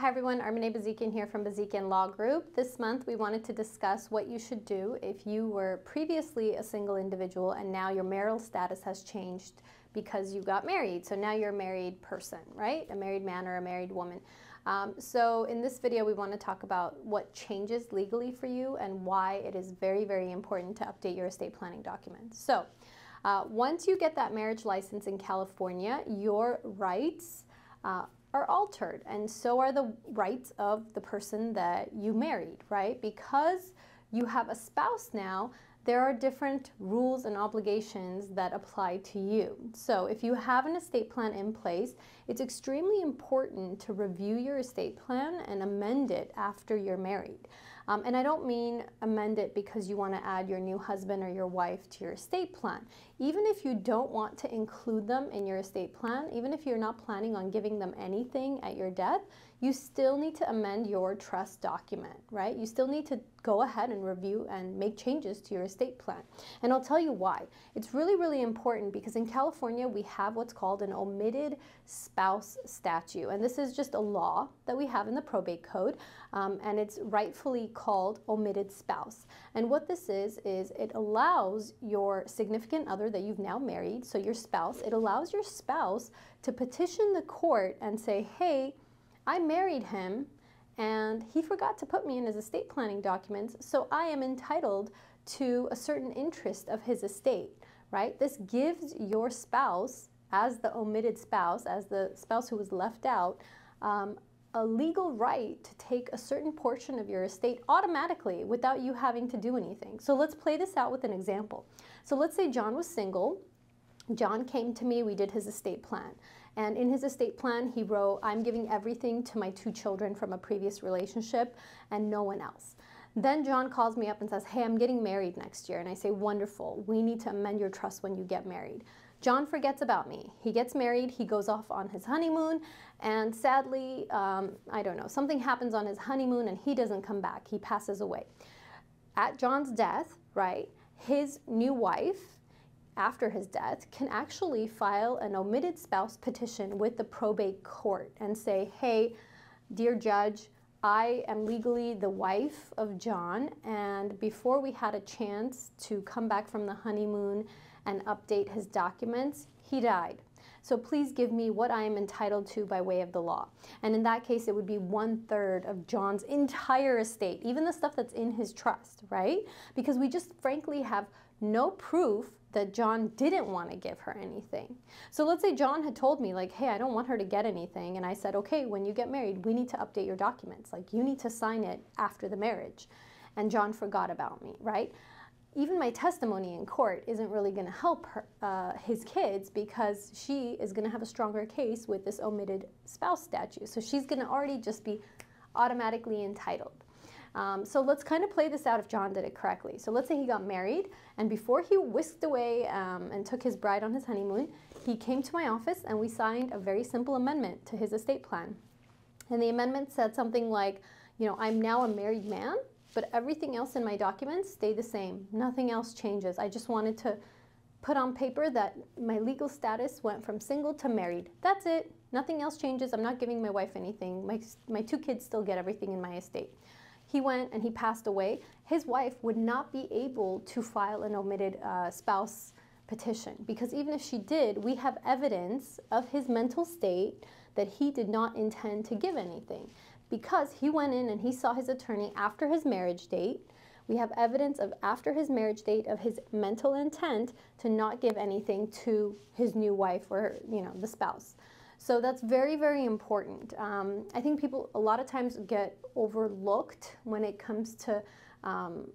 Hi everyone, Armine Bazikyan here from Bazikyan Law Group. This month we wanted to discuss what you should do if you were previously a single individual and now your marital status has changed because you got married. So now you're a married person, right? A married man or a married woman. Um, so in this video we want to talk about what changes legally for you and why it is very, very important to update your estate planning documents. So uh, once you get that marriage license in California, your rights uh, are altered, and so are the rights of the person that you married, right? Because you have a spouse now, there are different rules and obligations that apply to you. So if you have an estate plan in place, it's extremely important to review your estate plan and amend it after you're married. Um, and I don't mean amend it because you want to add your new husband or your wife to your estate plan. Even if you don't want to include them in your estate plan, even if you're not planning on giving them anything at your death, you still need to amend your trust document, right? You still need to go ahead and review and make changes to your estate plan. And I'll tell you why. It's really, really important because in California, we have what's called an omitted spouse statute. And this is just a law that we have in the probate code, um, and it's rightfully called omitted spouse. And what this is, is it allows your significant other that you've now married, so your spouse, it allows your spouse to petition the court and say, hey, I married him and he forgot to put me in his estate planning documents, so I am entitled to a certain interest of his estate, right? This gives your spouse, as the omitted spouse, as the spouse who was left out, um, a legal right to take a certain portion of your estate automatically without you having to do anything. So let's play this out with an example. So let's say John was single. John came to me, we did his estate plan. And in his estate plan, he wrote, I'm giving everything to my two children from a previous relationship and no one else. Then John calls me up and says, Hey, I'm getting married next year. And I say, Wonderful. We need to amend your trust when you get married. John forgets about me. He gets married, he goes off on his honeymoon, and sadly, um, I don't know, something happens on his honeymoon and he doesn't come back. He passes away. At John's death, right, his new wife after his death can actually file an omitted spouse petition with the probate court and say, hey, dear judge, I am legally the wife of John, and before we had a chance to come back from the honeymoon and update his documents, he died. So please give me what I am entitled to by way of the law. And in that case, it would be one third of John's entire estate, even the stuff that's in his trust, right? Because we just frankly have no proof that John didn't want to give her anything. So let's say John had told me like, hey, I don't want her to get anything. And I said, okay, when you get married, we need to update your documents. Like you need to sign it after the marriage. And John forgot about me, right? Even my testimony in court isn't really going to help her, uh, his kids because she is going to have a stronger case with this omitted spouse statute. So she's going to already just be automatically entitled. Um, so let's kind of play this out if John did it correctly. So let's say he got married, and before he whisked away um, and took his bride on his honeymoon, he came to my office and we signed a very simple amendment to his estate plan. And the amendment said something like, you know, I'm now a married man, but everything else in my documents stay the same. Nothing else changes. I just wanted to put on paper that my legal status went from single to married. That's it. Nothing else changes. I'm not giving my wife anything. My, my two kids still get everything in my estate he went and he passed away, his wife would not be able to file an omitted uh, spouse petition because even if she did, we have evidence of his mental state that he did not intend to give anything because he went in and he saw his attorney after his marriage date. We have evidence of after his marriage date of his mental intent to not give anything to his new wife or you know the spouse. So that's very, very important. Um, I think people a lot of times get overlooked when it comes to um,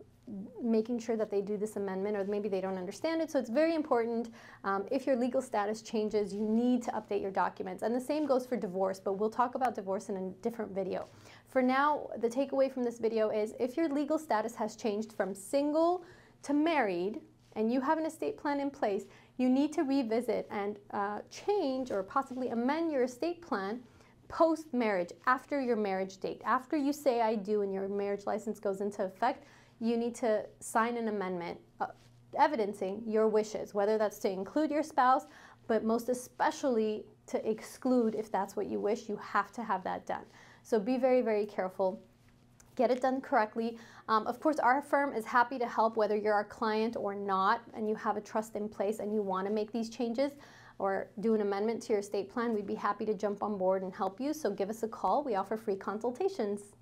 making sure that they do this amendment or maybe they don't understand it. So it's very important. Um, if your legal status changes, you need to update your documents. And the same goes for divorce, but we'll talk about divorce in a different video. For now, the takeaway from this video is if your legal status has changed from single to married and you have an estate plan in place, you need to revisit and uh, change or possibly amend your estate plan post marriage, after your marriage date. After you say I do and your marriage license goes into effect, you need to sign an amendment uh, evidencing your wishes, whether that's to include your spouse, but most especially to exclude if that's what you wish, you have to have that done. So be very, very careful. Get it done correctly. Um, of course, our firm is happy to help whether you're our client or not and you have a trust in place and you want to make these changes or do an amendment to your estate plan. We'd be happy to jump on board and help you. So give us a call. We offer free consultations.